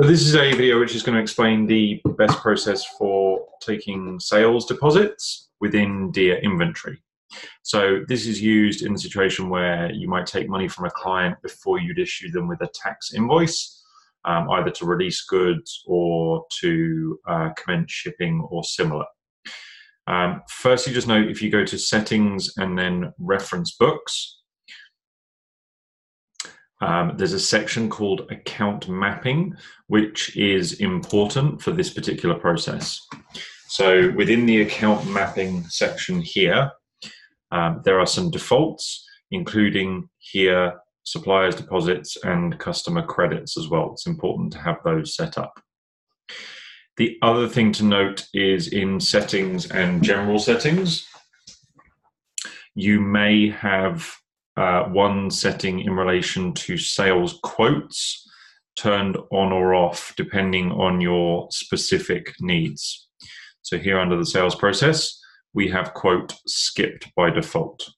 So this is a video which is going to explain the best process for taking sales deposits within DEAR inventory. So this is used in the situation where you might take money from a client before you'd issue them with a tax invoice, um, either to release goods or to uh, commence shipping or similar. Um, firstly, just note if you go to settings and then reference books, um, there's a section called account mapping, which is important for this particular process. So within the account mapping section here, um, there are some defaults, including here suppliers deposits and customer credits as well. It's important to have those set up. The other thing to note is in settings and general settings, you may have uh, one setting in relation to sales quotes turned on or off depending on your specific needs. So here under the sales process, we have quote skipped by default.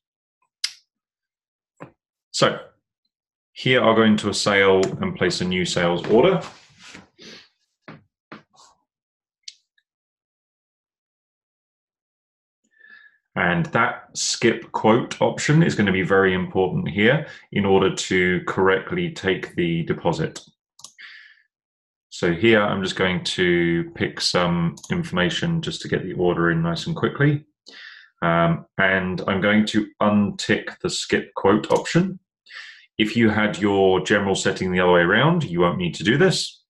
So here I'll go into a sale and place a new sales order. And that skip quote option is going to be very important here in order to correctly take the deposit. So here I'm just going to pick some information just to get the order in nice and quickly. Um, and I'm going to untick the skip quote option. If you had your general setting the other way around, you won't need to do this.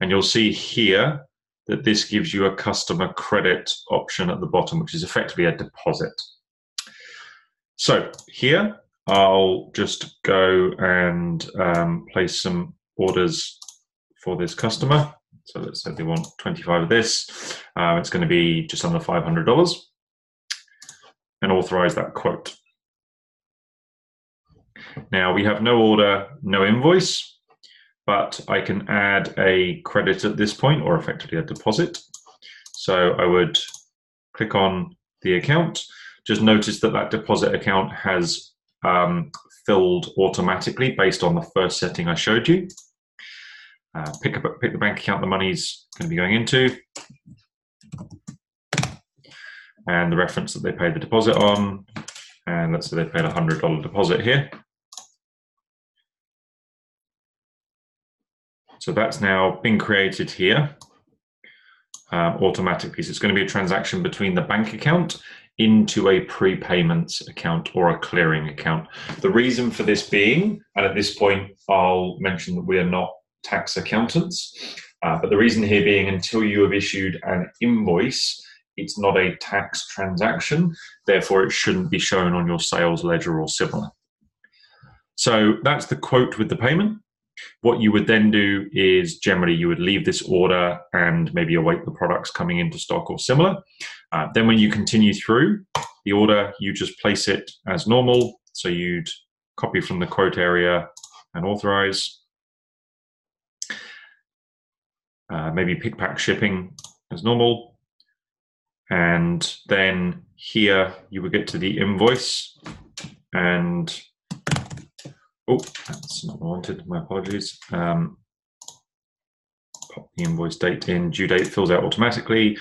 And you'll see here that this gives you a customer credit option at the bottom, which is effectively a deposit. So here, I'll just go and um, place some orders for this customer. So let's say they want 25 of this. Uh, it's going to be just under $500 and authorize that quote. Now we have no order, no invoice but I can add a credit at this point or effectively a deposit. So I would click on the account. Just notice that that deposit account has um, filled automatically based on the first setting I showed you. Uh, pick, up, pick the bank account the money's going to be going into and the reference that they paid the deposit on. And let's say they paid a $100 deposit here. So that's now been created here um, automatically. So it's going to be a transaction between the bank account into a prepayments account or a clearing account. The reason for this being, and at this point I'll mention that we are not tax accountants, uh, but the reason here being until you have issued an invoice, it's not a tax transaction, therefore it shouldn't be shown on your sales ledger or similar. So that's the quote with the payment. What you would then do is generally you would leave this order and maybe await the products coming into stock or similar. Uh, then when you continue through the order, you just place it as normal. So you'd copy from the quote area and authorize. Uh, maybe pick pack shipping as normal. And then here you would get to the invoice and Oh, that's not wanted. My apologies. Um, pop the invoice date in. Due date fills out automatically.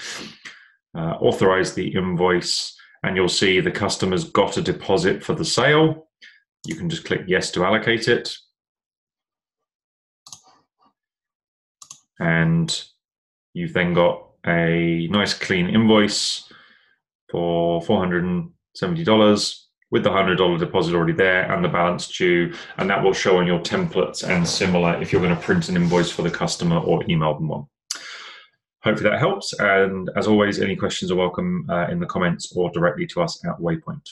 Uh, authorize the invoice, and you'll see the customer's got a deposit for the sale. You can just click yes to allocate it. And you've then got a nice clean invoice for $470 with the $100 deposit already there and the balance due, and that will show on your templates and similar if you're going to print an invoice for the customer or email them one. Hopefully that helps, and as always, any questions are welcome uh, in the comments or directly to us at Waypoint.